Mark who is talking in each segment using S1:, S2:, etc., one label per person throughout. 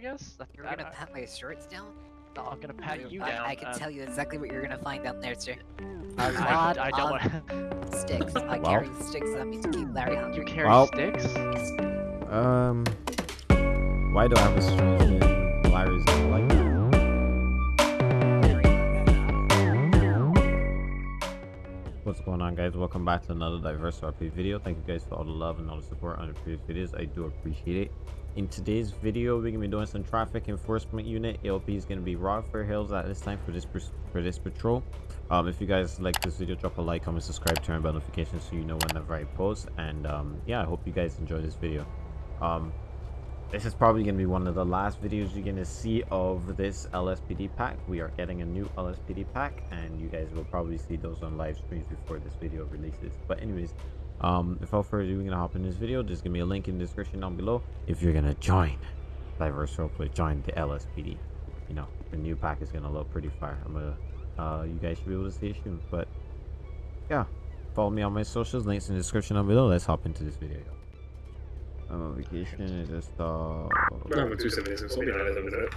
S1: shorts, I guess.
S2: You're gonna pat my shorts down?
S1: No, I'm gonna pat you
S2: I,
S1: down.
S2: I can
S1: uh,
S2: tell you exactly what you're gonna find down there, sir. A
S1: I,
S2: lot
S1: I don't
S2: of
S1: want.
S2: sticks. I
S3: Well.
S2: carry sticks that means to keep Larry hungry.
S1: you carry
S3: Well.
S1: sticks?
S3: Um, why do I have a strange feeling Larry's gonna like that? What's going on guys? Welcome back to another Diverse RP video. Thank you guys for all the love and all the support on the previous videos. I do appreciate it. In today's video, we're gonna be doing some traffic enforcement unit. ALP is gonna be Rockford Hills at this time for this for this patrol. Um, if you guys like this video, drop a like, comment, subscribe, turn on notifications so you know whenever I post. And um, yeah, I hope you guys enjoy this video. Um, this is probably going to be one of the last videos you're to see of this LSPD pack. We are getting a new LSPD pack, and you guys will probably see those on live streams before this video releases. But anyways, um, without further ado, we're going to hop in this video. There's going to be a link in the description down below if you're going to join Diverse Roleplay, join the LSPD. You know, the new pack is going to look pretty fire. I'm going to, uh, you guys should be able to see it soon. But yeah, follow me on my socials, links in the description down below. Let's hop into this video. I'm on vacation. It just uh
S4: No, but 276. I'll be honest with it.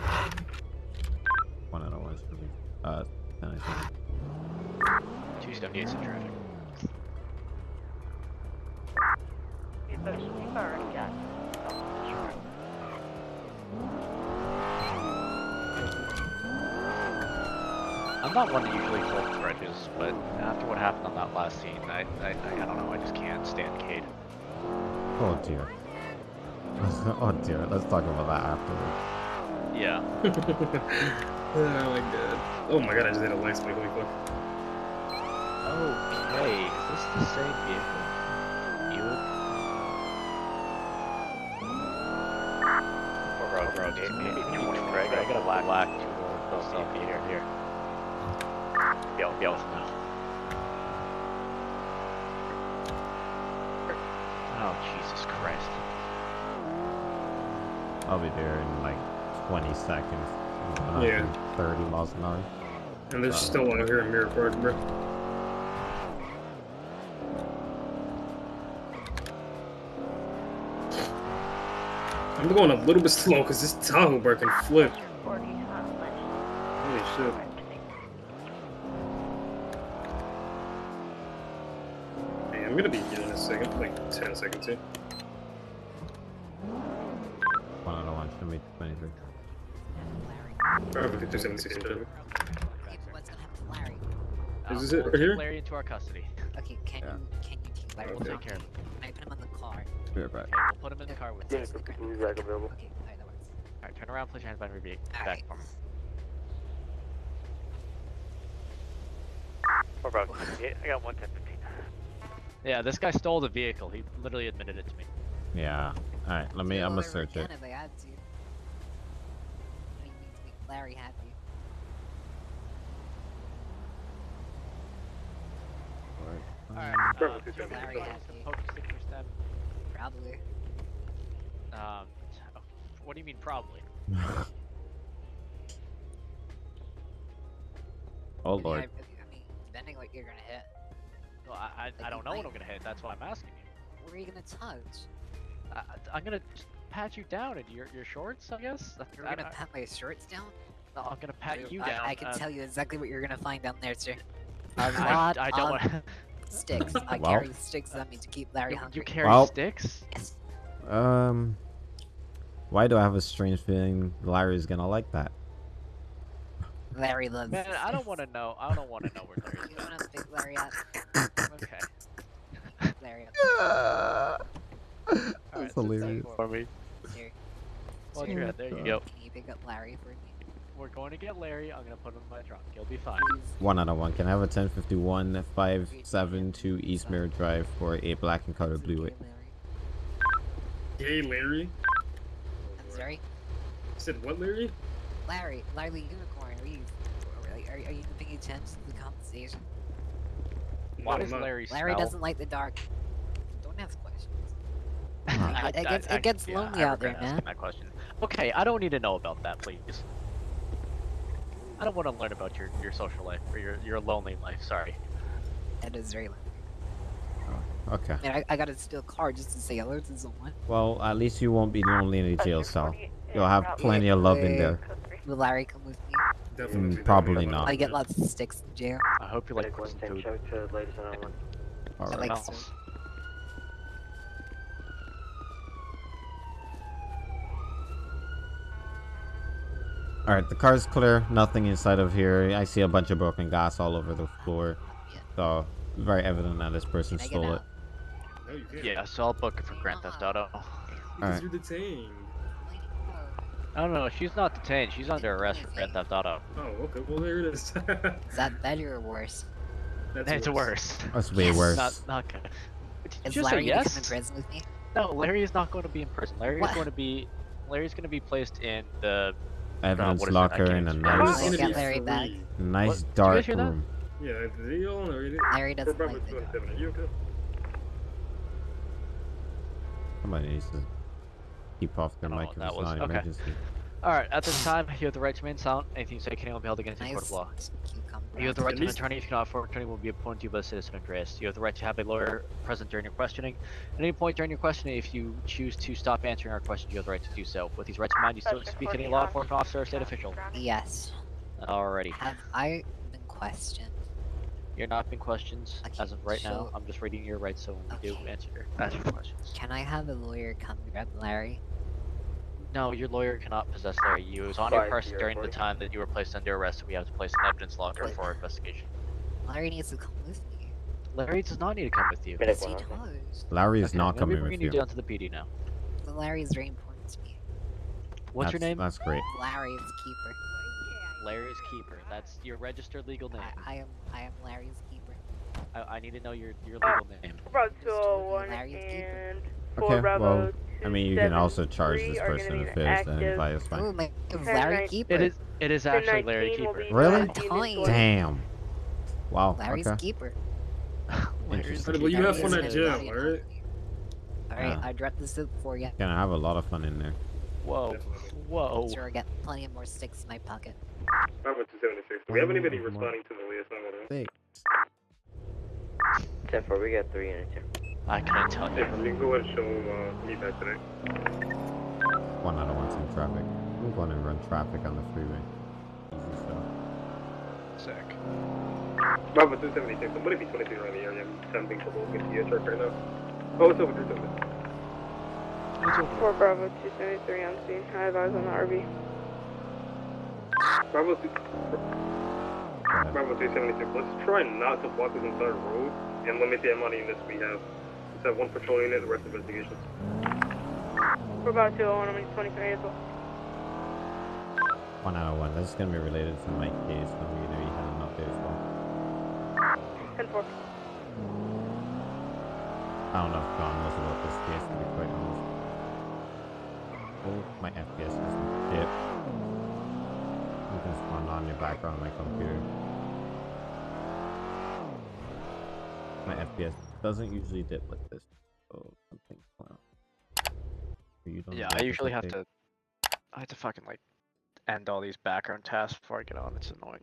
S3: one out of one. should be, Uh, 10, I think.
S1: 278 in traffic. I'm not one to usually hold grudges, but after what happened on that last scene, I, I, I, I don't know, I just can't stand Cade.
S3: Oh dear. oh dear. Let's talk about that afterwards.
S1: Yeah.
S4: oh my god. Oh my god, I just hit a light spike really quick.
S1: Okay, is this the same vehicle? You Bro, bro, maybe, maybe, maybe you Craig, I got a black, black two selfie here, here. Yo, yo, no. Oh, Jesus Christ.
S3: I'll be there in like 20 seconds.
S4: Yeah.
S3: 30 miles an hour.
S4: And there's uh, still one over here in Mirror Park, bro. I'm going a little bit slow because this Tahoe bar can flip. Holy shit. Hey, I'm gonna be here in a second, like 10 seconds here.
S3: One out of one. Should be 23.
S2: Larry.
S4: Probably 276 in traffic.
S2: Okay, what's gonna happen to Larry?
S4: Is this it right here?
S1: Larry into our custody.
S2: Okay, can
S3: Yeah.
S2: you can you take Larry?
S1: We'll take care of him.
S3: Be right back.
S1: Okay, we'll put him in the car with
S2: Yeah,
S1: us.
S2: Okay, alright, that works.
S1: Alright, turn around, place your hands behind your back
S2: Alright.
S1: for me.
S5: Four Bravo, I got one ten fifteen.
S1: Yeah, this guy stole the vehicle. He literally admitted it to me.
S3: Yeah. Alright, let me, I'm gonna search it.
S2: again If I had to. What do you mean to make Larry happy?
S1: Alright,
S4: Bravo,
S1: uh,
S4: two
S1: do you
S4: seventy.
S1: have
S2: Larry happy. Probably.
S1: Um, what do you mean probably?
S3: oh
S2: I mean, I,
S3: lord.
S2: I mean, depending what you're gonna hit.
S1: Well, I, I, I don't know what I'm gonna hit. That's why I'm asking you.
S2: What are you gonna touch?
S1: I, I- I'm gonna pat you down in your your shorts, I guess.
S2: You're
S1: I-
S2: gonna
S1: I-
S2: pat my shorts down?
S1: no, I'm gonna pat you
S2: I,
S1: down.
S2: I can
S1: uh,
S2: tell you exactly what you're gonna find down there, sir. A
S1: I,
S2: lot
S1: I don't
S2: of
S1: want.
S2: sticks. I
S3: Well.
S2: carry sticks that means to keep Larry
S1: you,
S2: hungry.
S1: you carry
S3: Well.
S1: sticks?
S2: Yes.
S3: Um, why do I have a strange feeling Larry's gonna like that?
S2: Larry loves.
S1: Man, I don't want to know. I don't want to know where Larry's
S2: You
S1: been.
S2: wanna pick Larry up?
S1: Okay.
S2: Larry up.
S1: Alright,
S3: That's
S1: so
S3: hilarious.
S1: For me.
S2: Here.
S1: Watch
S2: Sir,
S1: your head. There you go.
S2: Can you pick up Larry for me?
S1: We're going to get Larry. I'm gonna put him in my trunk. He'll be fine.
S3: One out of one. Can I have a 1051 572 East Mirror Drive for a black and color
S2: It's
S3: blue
S2: okay,
S3: white?
S2: Larry.
S4: Yay, Larry.
S2: I'm sorry.
S4: You said what, Larry?
S2: Larry, Larry Unicorn, are you, are, are, are you paying attention to the conversation?
S1: Why
S4: No, doesn't
S1: Larry
S2: Larry
S1: smell?
S2: doesn't like the dark. Don't ask questions.
S1: I-
S2: It
S1: I-
S2: gets-
S1: I-
S2: it gets
S1: yeah,
S2: lonely
S1: I
S2: out there,
S1: asking
S2: man.
S1: That question. Okay, I don't need to know about that, please. I don't want to learn about your, your social life or your, your lonely life. Sorry.
S2: That is very lonely.
S3: Okay.
S2: Man, I, I gotta steal a car just to say hello to someone.
S3: Well, at least you won't be lonely in a jail cell. You'll have plenty of love in there.
S2: Will Larry come with me?
S4: Definitely.
S3: Mm, probably not.
S2: I get lots of sticks in jail.
S1: I hope you like some food.
S3: All
S2: I
S3: right.
S2: like
S1: else.
S2: so.
S3: All right, the car's clear. Nothing inside of here. I see a bunch of broken glass all over the floor.
S2: Yeah.
S3: So very evident that this person
S2: Can I get
S3: stole it.
S2: out?
S4: No, you can't.
S1: Yeah, so I'll book it for Grand Theft Auto.
S4: Because
S3: Alright.
S4: you're detained.
S1: No, no, no, she's not detained. She's under arrest for Grand Theft Auto.
S4: Oh, okay. Well, there it is.
S2: Is that better or worse?
S4: That's
S1: it's worse.
S3: That's way
S2: Yes.
S3: worse.
S1: Not, not good. Did
S2: Is
S1: just say
S2: Larry gonna
S1: yes?
S2: come in prison with me?
S1: No, Larry is not going to be in prison. Larry
S2: What?
S1: is going to be, Larry's going to be placed in the.
S3: Evidence
S1: what is it? I
S3: locker
S1: can't
S3: in a
S1: even
S4: Why
S1: remember.
S3: nice,
S4: it gonna
S2: Get Larry back.
S3: nice
S1: What? Did you guys
S3: dark
S1: hear that?
S3: room.
S4: Yeah, did you all read it?
S2: Larry
S4: For
S2: doesn't like the job.
S4: 27, are you okay?
S3: Somebody needs to keep off their
S1: Oh,
S3: mic if
S1: that
S3: it's
S1: was-
S3: not an
S1: okay.
S3: emergency.
S1: All right. At this time, you have the right to remain silent. Anything you say can only be held against you in court of law. You have the right to an attorney. If you cannot afford an attorney, will be appointed to you by the citizen Andreas. You have the right to have a lawyer present during your questioning. At any point during your questioning, if you choose to stop answering our questions, you have the right to do so. With these rights in mind, you still speak to any law enforcement officer or state official.
S2: Yes.
S1: Alrighty.
S2: Have I been questioned?
S1: You're not being questioned
S2: Okay,
S1: as of right now. I'm just reading your rights, so when you do answer ask your questions.
S2: Can I have a lawyer come grab Larry?
S1: No, your lawyer cannot possess Larry. You was on your person
S5: year
S1: during the time that you were placed under arrest. so We have to place an evidence locker
S2: Wait.
S1: for investigation.
S2: Larry needs to come with me.
S1: Larry does not need to come with you.
S5: Minute
S2: Yes, he does.
S3: Larry is
S1: Okay,
S3: not
S1: I'm gonna be
S3: coming with
S1: bringing
S3: you.
S1: you down to the PD now.
S2: But Larry is very important to me.
S1: What's your name?
S3: That's great.
S2: Larry is keeper.
S1: Larry's keeper. That's your registered legal name.
S2: I, I am I am Larry's keeper.
S1: I, I need to know your your
S5: Uh,
S1: legal name.
S5: Bravo
S2: Just
S5: 201 and
S3: Okay,
S5: 4 Bravo
S3: well, I mean, you can also charge this
S5: are gonna
S3: person
S5: be
S3: if it is
S5: active.
S3: identified as
S2: Oh,
S3: fine.
S2: my Larry
S5: nine-
S2: keeper.
S1: It is it is actually Larry
S5: will
S1: Keeper.
S3: Really?
S5: last unit
S2: Dying.
S5: for-
S3: Damn. Wow.
S2: Larry's
S3: Okay.
S2: keeper.
S1: Larry's
S4: well, you have fun
S2: Larry
S4: at
S2: is
S4: jail,
S2: very
S4: alright?
S2: Alright,
S3: Yeah.
S2: I dropped the soup for you.
S3: Gonna have a lot of fun in there.
S1: Whoa,
S4: Definitely.
S1: whoa.
S2: Sure, I got plenty of more sticks in my pocket.
S4: Bravo 276. Do we have anybody
S3: One more.
S4: responding to the liaison order?
S3: Six.
S5: 10 4, we got 3 units here.
S1: I couldn't tell
S4: Hey,
S1: you.
S4: you can go ahead and show uh, me back today.
S3: One out of one's in traffic. I'm going to run traffic on the freeway. Easy stuff.
S1: Sick.
S4: Bravo 276. I'm gonna be 23 around the area. I'm attempting to look into your truck right now. Oh, it's over 276.
S5: 4 Bravo 273 on scene. I advise on the RV.
S4: Bravo 2...
S3: Go ahead.
S4: Bravo 276, let's try not to block this entire road and limit the amount of units we have. Let's have one patrol unit, the rest investigations.
S5: 4 Bravo 201, um, I'm in 23 as well.
S3: One out of one. This is gonna be related to my case. I'm gonna be heading up there as well.
S5: 10 4.
S3: I don't know if John knows about this case, to be quite honest. Oh, my FPS is dip. You can spawn on your background on my computer. My FPS doesn't usually dip like this. So something's going on. You don't
S1: Yeah, I usually have
S3: okay.
S1: to. I have to fucking like end all these background tasks before I get on. It's annoying.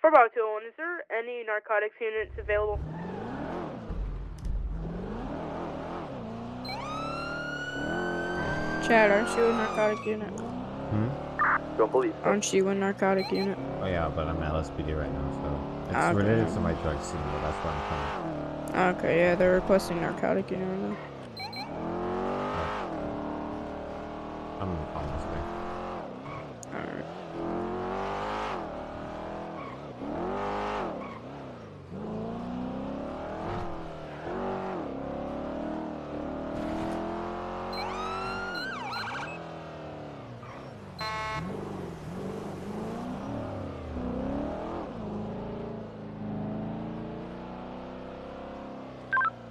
S5: 4 Bravo 201, is there any narcotics units available?
S6: Chad, aren't you a narcotic unit?
S3: Hmm?
S5: Don't believe
S6: Aren't you a narcotic unit?
S3: Oh yeah, but I'm LSPD right now, so it's
S6: Ah, okay.
S3: related to my drug scene, but that's why I'm coming.
S6: Okay, yeah, they're requesting narcotic unit right now.
S3: I'm this way.
S6: Alright.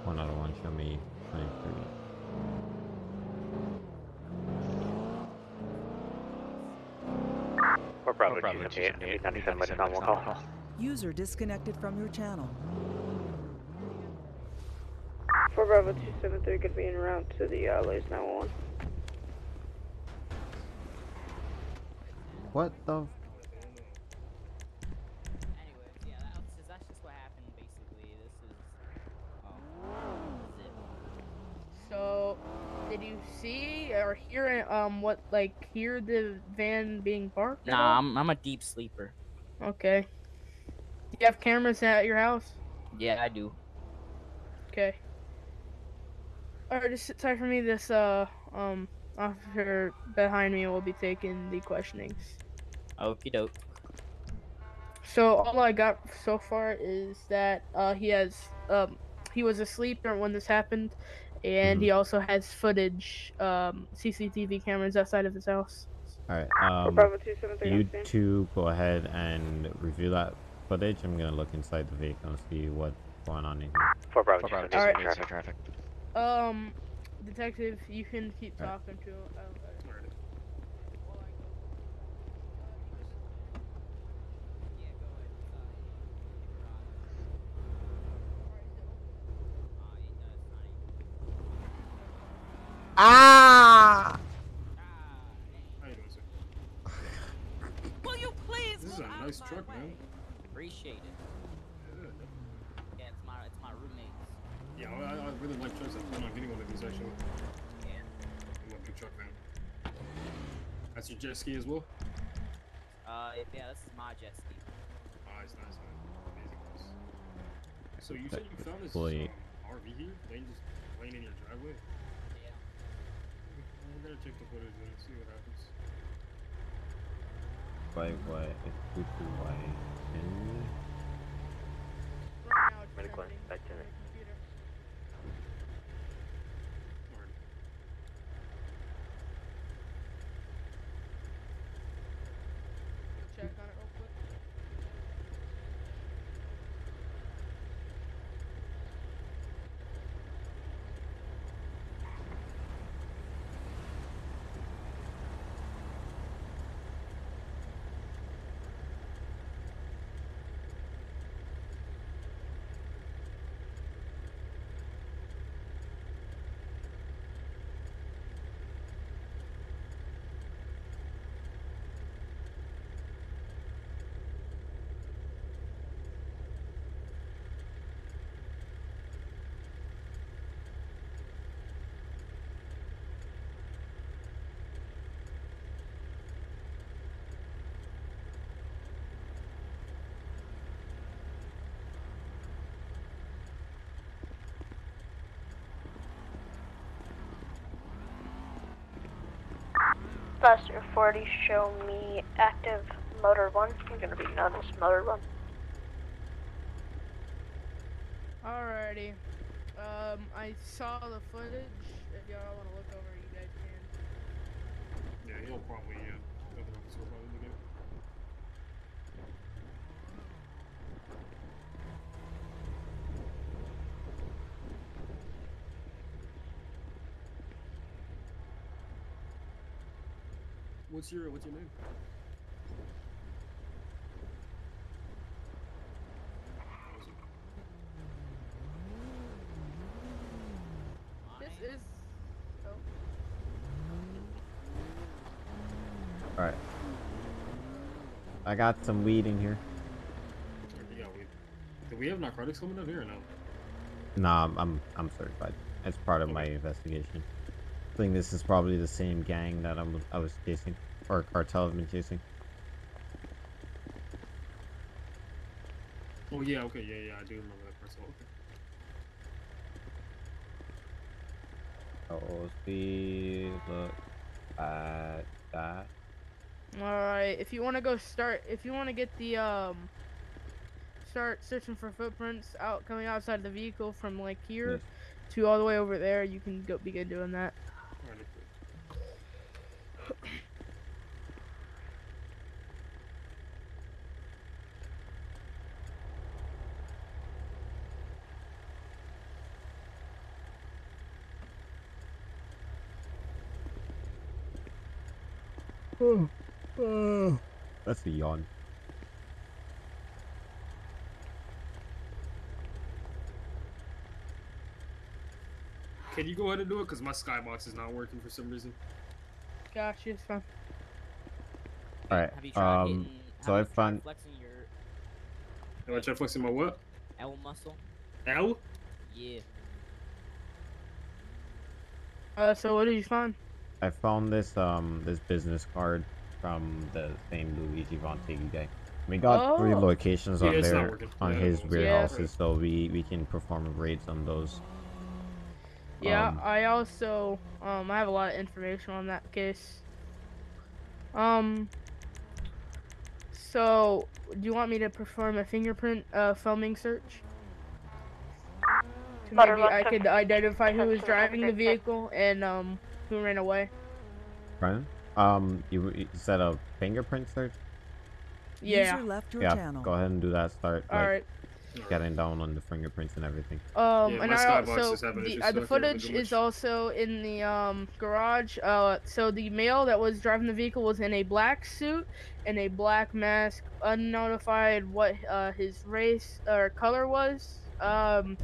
S3: One out of one, show me 23.
S5: Or Bravo
S1: Oh, Bravo
S5: 278,
S1: 278,
S5: 97 by
S1: 97
S5: one
S1: call.
S5: call.
S7: User disconnected from your channel.
S5: 4 Bravo 273 could be en route to the uh, Lays 911.
S3: What the? f-
S8: Anyways, yeah, that's just, that's just what happened basically. This is. This is it.
S6: So, did you see
S5: or hear um what like hear the van being parked? at
S8: Nah. I'm I'm a deep sleeper.
S5: Okay. You have cameras at your house?
S8: Yeah, I do.
S5: Okay. Alright, just sit tight for me. This uh um officer behind me will be taking the questionings.
S8: Okie doke.
S5: So all I got so far is that uh he has um he was asleep when this happened, and he also has footage um CCTV cameras outside of his house.
S3: All right. Um, you two go ahead and review that footage. I'm gonna look inside the vehicle and see what's going on in here.
S1: For Bravo,
S5: Alright.
S1: traffic, traffic.
S5: Um, detective, you can keep
S3: Alright.
S5: talking to him. Uh,
S2: Ah!
S4: How you doing, sir?
S7: Will you please
S4: This is
S7: move
S4: a
S7: out
S4: nice
S7: of my
S4: truck,
S7: way?
S4: man.
S8: Appreciate it. Yeah, it's my it's my roommate's.
S4: Yeah, I, I really like trucks. I plan on getting one of these actually.
S8: Yeah.
S4: I'm a big truck fan. That's your jet ski as well?
S8: Uh, yeah, this is my jet ski.
S4: Nice, nice, man. Amazing. Nice. So you said you found this um, RV here, laying just laying in your driveway?
S8: Yeah.
S4: We're gonna check the footage and see what happens.
S3: Why, why, it's two two why, and
S5: Right now it's
S1: Medical
S5: trending
S1: inspector.
S5: on my computer.
S4: Alright.
S5: Check on it real quick.
S9: Buster 40 show me active motor 1. I'm gonna be known as motor 1.
S5: Alrighty. Um, I saw the footage. If y'all want to look over, you guys can.
S4: Yeah, he'll probably uh open up his profile in the game. What's your what's your name?
S5: This is. Oh.
S3: all right. I got some weed in here.
S4: Yeah, we do we have narcotics coming up here or no?
S3: Nah, I'm I'm, I'm certified. It's part of my investigation. I think this is probably the same gang that I'm I was chasing, or cartel I've been chasing.
S4: Oh yeah, okay, yeah, yeah, I do remember that person. Okay.
S3: Oh, see, look at that.
S5: Alright, if you want to go start, if you want to get the, um, start searching for footprints out, coming outside of the vehicle from like here
S3: Yes.
S5: to all the way over there, you can go begin doing that.
S4: Alright, okay.
S3: That's a yawn.
S4: Can you go ahead and do it? Because my skybox is not working for some reason.
S5: Gotcha, it's fine.
S3: All right.
S8: Have you tried
S3: Um.
S8: hitting?
S3: so I
S8: you tried
S3: found-
S8: flexing your
S4: Am I trying flexing my what?
S8: L muscle.
S4: L?
S8: Yeah.
S5: Uh, so what did you find?
S3: I found this um this business card from the same Luigi Von guy. We got three locations
S4: Yeah,
S3: on there on
S4: Yeah,
S3: his
S4: it's-
S3: warehouses, so we we can perform raids on those.
S5: Yeah,
S3: Um,
S5: I also um I have a lot of information on that case. Um so do you want me to perform a fingerprint uh filming search? To maybe I could identify who was driving the
S9: have a great day.
S5: vehicle and um who ran away.
S3: Brian, um, you, you said a fingerprint search?
S5: Yeah.
S7: User left your
S3: yeah,
S7: channel.
S3: go ahead and do that. Start like
S5: Alright.
S3: getting down on the fingerprints and everything.
S5: Um,
S4: Yeah,
S5: and I also the, uh, the
S4: I can't really
S5: footage is also in the um garage. Uh, so the male that was driving the vehicle was in a black suit and a black mask, unnotified what uh his race or color was. Um,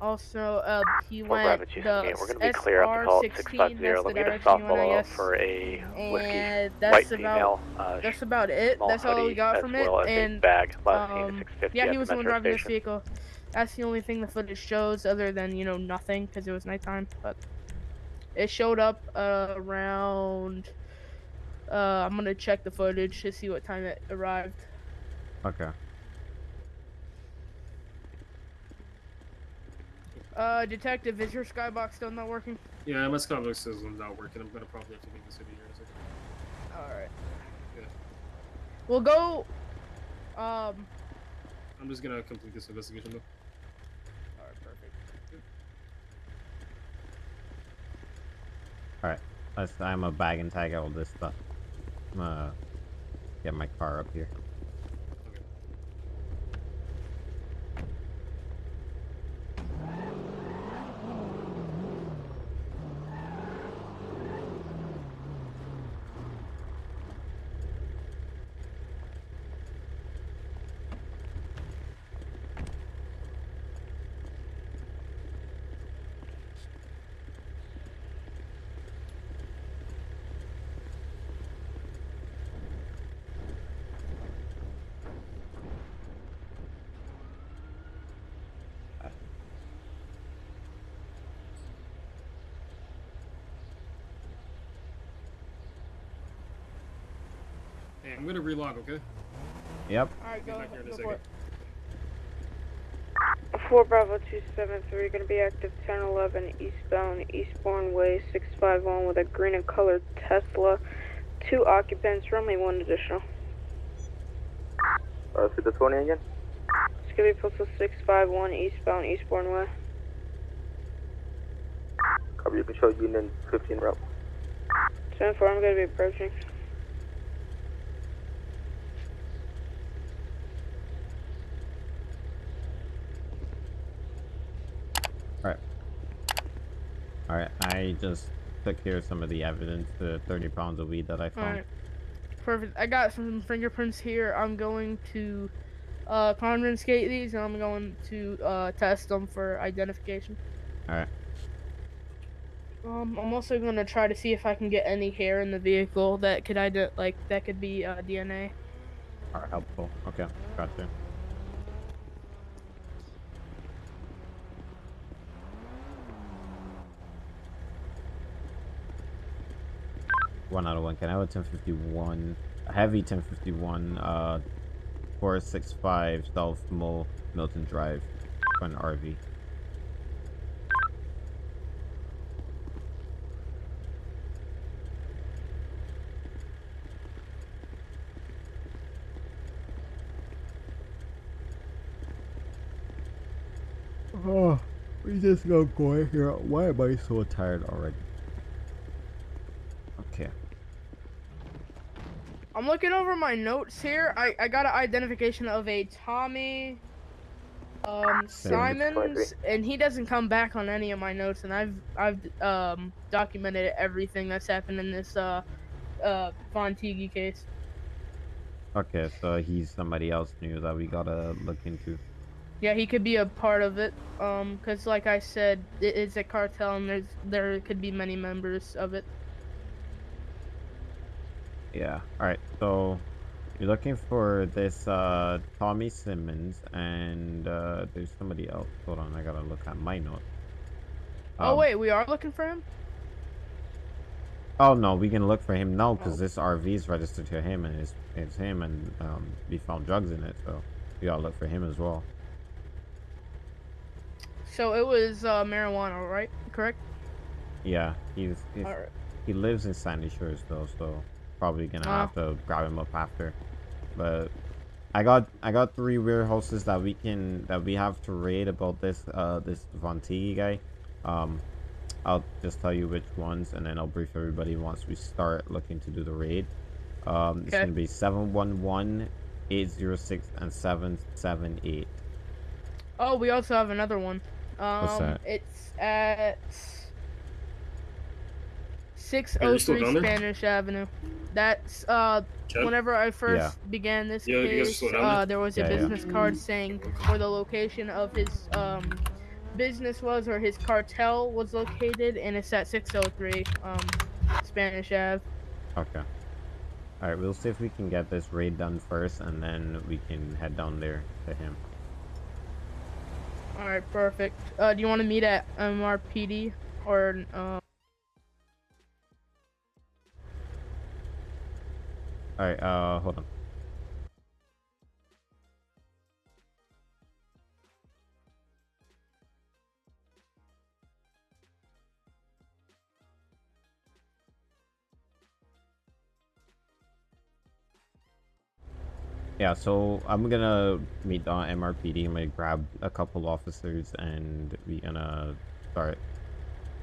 S5: also uh he went
S10: Bravo two
S5: the
S10: seventy eight. We're going to be clear up to call
S5: SR16.
S10: 650. Let me get a
S5: direction
S10: stop
S5: you went, I
S10: follow up for a whiskey
S5: And
S10: white
S5: that's about
S10: female. Uh,
S5: that's about it. That's all we got from it.
S10: well as a
S5: And
S10: bag. Last seen at
S5: um, yeah, he was the one
S10: metro
S5: driving this vehicle. That's the only thing the footage shows, other than you know nothing, because it was nighttime. But it showed up uh, around. Uh, I'm gonna check the footage to see what time it arrived.
S3: Okay.
S5: Uh, detective, is your skybox still not working?
S4: Yeah, my skybox system's not working. I'm gonna probably have to leave the city here in a second.
S5: All right.
S4: Yeah.
S5: We'll go. Um.
S4: I'm just gonna complete this investigation though.
S5: All right, perfect.
S3: All right. Let's. I'm a bag and tag all this stuff. I'm gonna get my car up here.
S4: I'm gonna relog, okay?
S3: Yep.
S5: All right,
S4: Be
S5: go.
S4: back here in a
S5: go for
S4: second.
S5: it.
S6: 4 Bravo 273, gonna be active 1011 eastbound, Eastbourne Way 651 with a green and colored Tesla. Two occupants, only one additional.
S10: Uh, through the 20 again?
S6: It's gonna be postal 651 eastbound, Eastbourne Way.
S10: Cover your control union 15 route.
S6: 10 4, I'm gonna be approaching.
S3: All right. I just took here some of the evidence, the 30 pounds of weed that I found.
S5: right. Perfect. I got some fingerprints here. I'm going to uh, confiscate these, and I'm going to uh, test them for identification.
S3: All right.
S5: Um, I'm also gonna try to see if I can get any hair in the vehicle that could ide- like that could be uh, DNA.
S3: Are helpful. Okay. Gotcha. One out of one. Can I have a 1051? A heavy 1051. Uh, 465 South Mo Milton Drive an RV. Oh, we just got going here. Why am I so tired already? Okay.
S5: I'm looking over my notes here. I, I got an identification of a Tommy um Simons and he doesn't come back on any of my notes and I've I've um documented everything that's happened in this uh uh Von case.
S3: Okay, so he's somebody else new that we gotta look into.
S5: Yeah, he could be a part of it. Um, cause like I said, it is a cartel and there's there could be many members of it.
S3: Yeah. Alright, so you're looking for this uh Tommy Simmons and uh there's somebody else. Hold on, I gotta look at my notes.
S5: oh
S3: Um,
S5: wait, we are looking for him.
S3: Oh no, we can look for him now because this RV is registered to him and it's it's him and um, we found drugs in it, so we gotta look for him as well.
S5: So it was uh, marijuana, right? Correct.
S3: Yeah, he's, he's
S5: right.
S3: he lives in Sandy Shores though, so probably gonna
S5: Ah.
S3: have to grab him up after. But I got I got three warehouses that we can that we have to raid about this uh this Vonti guy. Um, I'll just tell you which ones, and then I'll brief everybody once we start looking to do the raid. Um, it's gonna be 711, 806, and 778.
S5: Oh, we also have another one. Um,
S3: that?
S5: It's at six
S4: Are you
S5: oh
S4: still
S5: three
S4: down there?
S5: Spanish Avenue. That's uh.
S4: Chad?
S5: Whenever I first
S3: Yeah.
S5: began this
S4: Yeah, you guys are
S5: case, uh,
S4: there?
S5: there was a
S3: Yeah, yeah.
S5: business card saying where the location of his um business was or his cartel was located, and it's at 603 um Spanish Ave.
S3: Okay. Alright, we'll see if we can get this raid done first, and then we can head down there to him.
S5: All right, perfect. Uh, do you want to meet at MRPD or uh?
S3: Alright, uh, hold on. Yeah, so I'm gonna meet on MRPD. I'm gonna grab a couple officers and we're gonna start.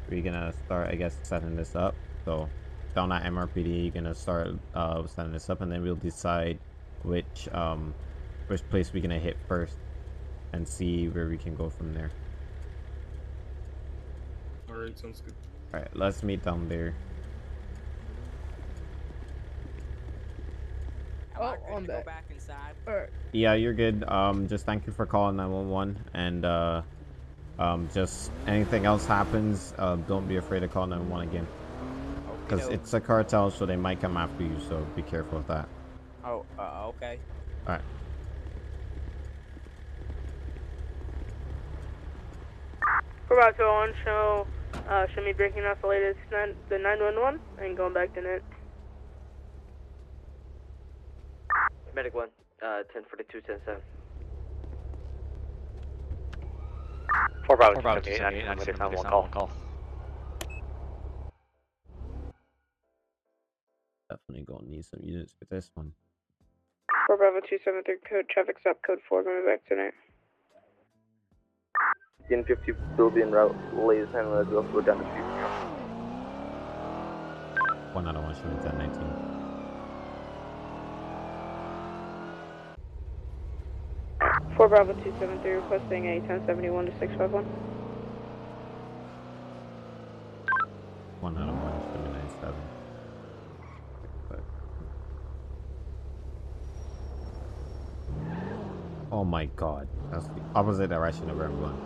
S3: We're gonna start, I guess, setting this up. So down at MRPD, you're gonna start uh, setting this up, and then we'll decide which um which place we're gonna hit first, and see where we can go from there.
S4: Alright, sounds good.
S3: All right, let's meet down there.
S5: Oh,
S8: good
S5: I'm back.
S8: back inside?
S5: All right.
S3: Yeah, you're good. Um, just thank you for calling 911, and uh, um, just anything else happens, uh, don't be afraid to call 911 again, because
S8: Okey-doke.
S3: it's a cartel, so they might come after you. So be careful with that.
S8: Oh, uh, okay.
S3: All right.
S6: We're about to on show, uh, show me breaking off the latest nine, the 911 and going back to net.
S10: Medic 1, uh, 1042, 107. 4 Bravo,
S1: Four Bravo
S10: 278,
S1: 278,
S10: 961,
S1: 961,
S10: call.
S1: call.
S3: Definitely gonna need some units for this one.
S6: 4 Bravo 273 code, traffic stop code 4, going back to net.
S10: DN 50 will be en route. Ladies and let's go go down the street.
S3: One out of one shooting 1019.
S6: Four Bravo two seven three requesting a ten seventy one to six five one.
S3: One out of one shooting 97. But... Oh my god, that's the opposite direction of where I'm going.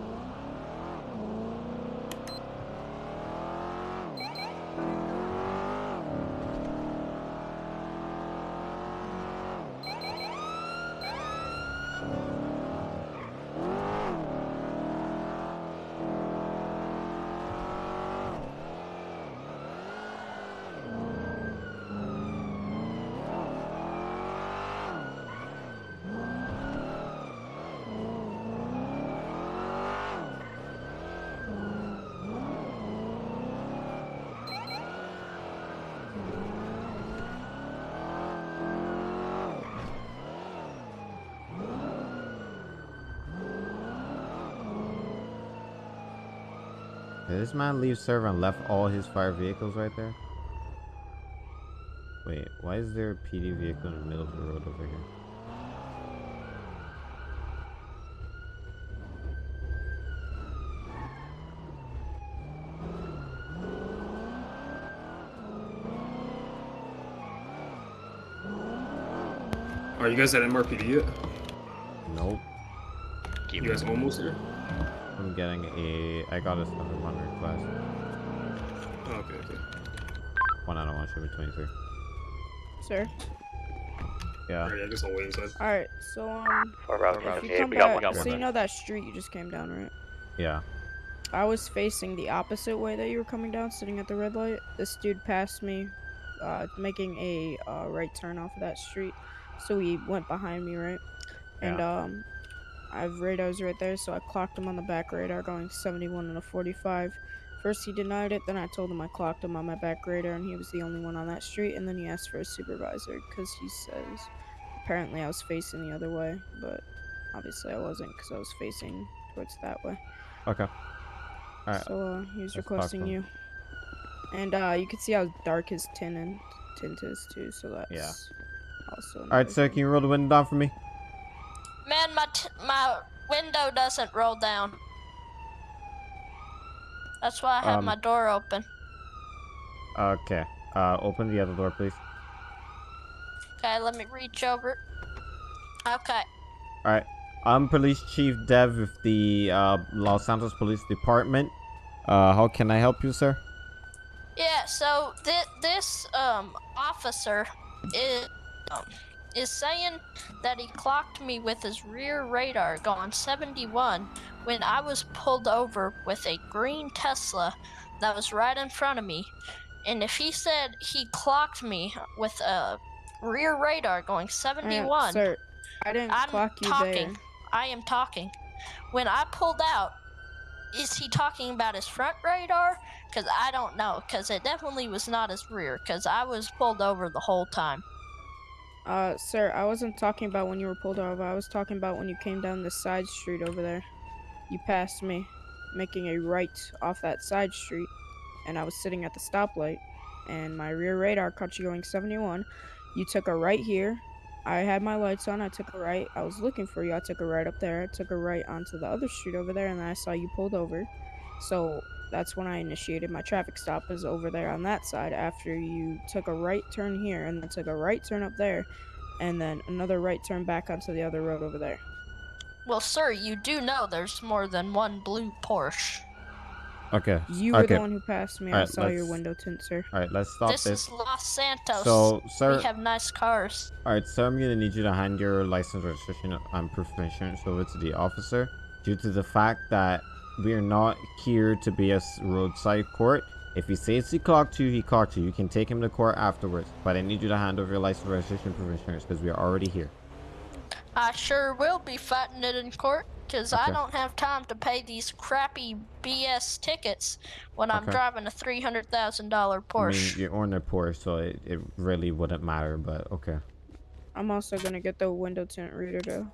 S3: This man leave server and left all his fire vehicles right there? Wait, why is there a PD vehicle in the middle of the road over here?
S4: Are you guys at MRPD yet?
S3: Nope.
S4: Keep You guys almost there?
S3: I'm getting a. I got a 700 request.
S4: Oh, okay, okay.
S3: One out of one, should be 23.
S5: Sir.
S3: Yeah.
S4: Alright, I guess I'll wait inside.
S11: All right, so um,
S10: Four Bravo
S11: if you
S10: 278,
S11: come
S10: we got
S11: back,
S10: one.
S11: so you know that street you just came down, right?
S3: Yeah.
S11: I was facing the opposite way that you were coming down, sitting at the red light. This dude passed me, uh, making a uh, right turn off of that street. So he went behind me, right? And um, I have radars right there, so I clocked him on the back radar going 71 and a 45. First he denied it, then I told him I clocked him on my back radar and he was the only one on that street, and then he asked for a supervisor because he says apparently I was facing the other way, but obviously I wasn't because I was facing towards that way.
S3: Okay. Alright.
S11: So uh, he was
S3: let's
S11: requesting you. And uh, you can see how dark his tin and tint is too, so that's
S3: Yeah.
S11: also
S3: Alright,
S11: another
S3: sir,
S11: thing.
S3: can you roll the window down for me?
S9: Man, my t- my window doesn't roll down. That's why I have
S3: Um,
S9: my door open.
S3: Okay. Uh, open the other door, please.
S9: Okay, let me reach over. Okay.
S3: Alright. I'm Police Chief Dev with the uh, Los Santos Police Department. Uh, how can I help you, sir?
S9: Yeah, so thi- this um officer is um, is saying that he clocked me with his rear radar going 71 when I was pulled over with a green Tesla that was right in front of me. And if he said he clocked me with a rear radar going
S11: Uh,
S9: 71,
S11: sir, I didn't
S9: I'm
S11: clock you
S9: talking.
S11: there.
S9: I am talking. When I pulled out, is he talking about his front radar? Because I don't know. Because it definitely was not his rear. Because I was pulled over the whole time.
S11: Uh, sir, I wasn't talking about when you were pulled over. I was talking about when you came down the side street over there. You passed me, making a right off that side street, and I was sitting at the stoplight, and my rear radar caught you going 71. You took a right here. I had my lights on. I took a right. I was looking for you. I took a right up there. I took a right onto the other street over there, and I saw you pulled over. So that's when I initiated my traffic stop is over there on that side after you took a right turn here and then took a right turn up there and then another right turn back onto the other road over there.
S9: Well, sir, you do know there's more than one blue Porsche.
S3: Okay.
S11: You were
S3: okay.
S11: the one who passed me. I saw your window tint, sir.
S3: Alright, let's stop
S9: this,
S3: this.
S9: is Los Santos.
S3: So, sir-
S9: we have nice cars.
S3: Alright, so I'm gonna need you to hand your license, registration, and proof of insurance over to the officer due to the fact that we are not here to be a roadside court. If he says he clocked you, he clocked you. You can take him to court afterwards. But I need you to hand over your license, registration, and proof of insurance because we are already here.
S9: I sure will be fighting it in court because I don't have time to pay these crappy BS tickets when I'm driving a three hundred thousand dollar Porsche.
S3: I
S9: Porsche.
S3: mean, you're on a Porsche, so it, it really wouldn't matter, but okay.
S11: I'm also gonna get the window tint reader to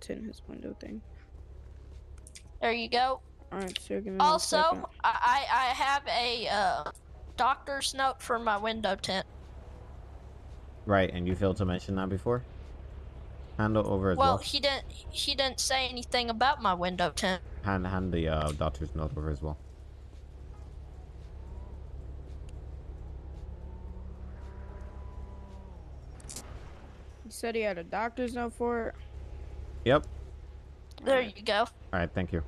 S11: tint his window thing.
S9: There you go.
S11: Alright, sir, give me
S9: Also,
S11: second.
S9: I, I I have a uh, doctor's note for my window tint.
S3: Right, and you failed to mention that before? Hand it over as well.
S9: Well, he didn't he didn't say anything about my window tint.
S3: Hand, hand the uh, doctor's note over as well.
S11: He said he had a doctor's note for it.
S3: Yep.
S9: There you go.
S3: Alright, thank you.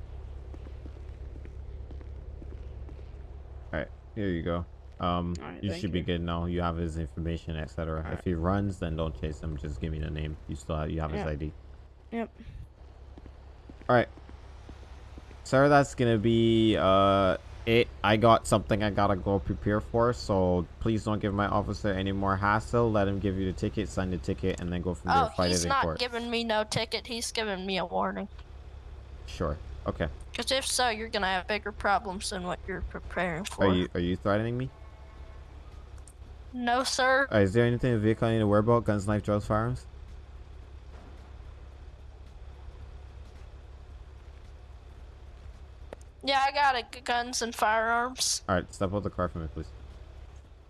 S3: Alright, here you go. Um,
S11: Alright,
S3: you
S11: thank
S3: should be good now. You have his information, etc. If
S11: Alright.
S3: he runs, then don't chase him. Just give me the name. You still have, you have his ID.
S11: Yep.
S3: Alright. Sir, that's gonna be uh it. I got something I gotta go prepare for, so please don't give my officer any more hassle. Let him give you the ticket, sign the ticket, and then go from there.
S9: Oh,
S3: Fight
S9: he's
S3: it in
S9: not
S3: court.
S9: giving me no ticket. He's giving me a warning.
S3: Sure. Okay.
S9: Because if so, you're gonna have bigger problems than what you're preparing for.
S3: Are you are you threatening me?
S9: No, sir.
S3: Uh, is there anything in the vehicle I need to worry about? Guns, knife, drugs, firearms?
S9: Yeah, I got it. Guns and firearms.
S3: Alright, step out the car for me, please.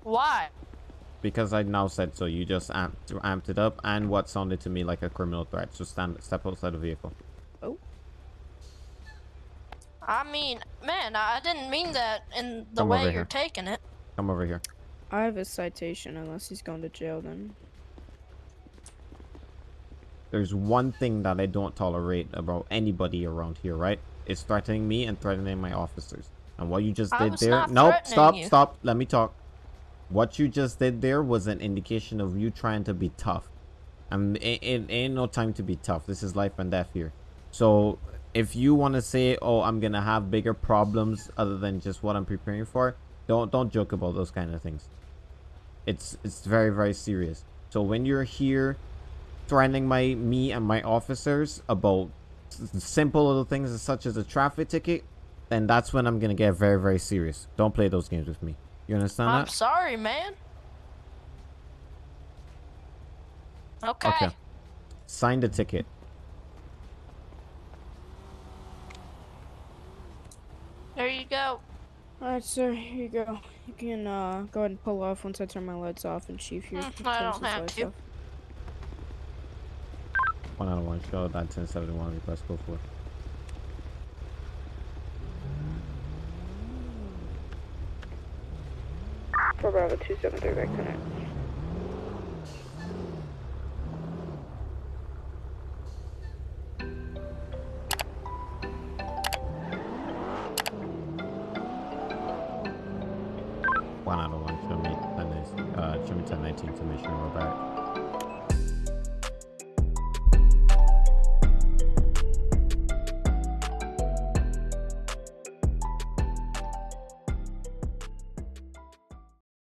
S9: Why?
S3: Because I now said so. You just amped, amped it up and what sounded to me like a criminal threat. So stand, step outside the vehicle. Oh.
S9: I mean, man, I didn't mean that in the
S3: Come
S9: way you're
S3: here.
S9: taking it.
S3: Come over here.
S11: I have a citation unless he's going to jail then.
S3: There's one thing that I don't tolerate about anybody around here, right? It's threatening me and threatening my officers. And what you just
S9: I
S3: did there. Nope, stop,
S9: you.
S3: stop. Let me talk. What you just did there was an indication of you trying to be tough. And it, it ain't no time to be tough. This is life and death here. So if you want to say, "Oh, I'm gonna have bigger problems other than just what I'm preparing for," don't don't joke about those kind of things. It's it's very very serious. So when you're here, threatening my me and my officers about simple little things such as a traffic ticket, then that's when I'm gonna get very very serious. Don't play those games with me. You understand
S9: I'm
S3: that?
S9: sorry, man. Okay.
S3: Okay. Sign the ticket.
S9: There you go.
S11: Alright, sir, here you go. You can uh, go ahead and pull off once I turn my lights off and Chief here
S9: Mm, I don't have to.
S11: off.
S3: One out of one show that 1071 request go for. it.
S6: Four Bravo two seven three back tonight.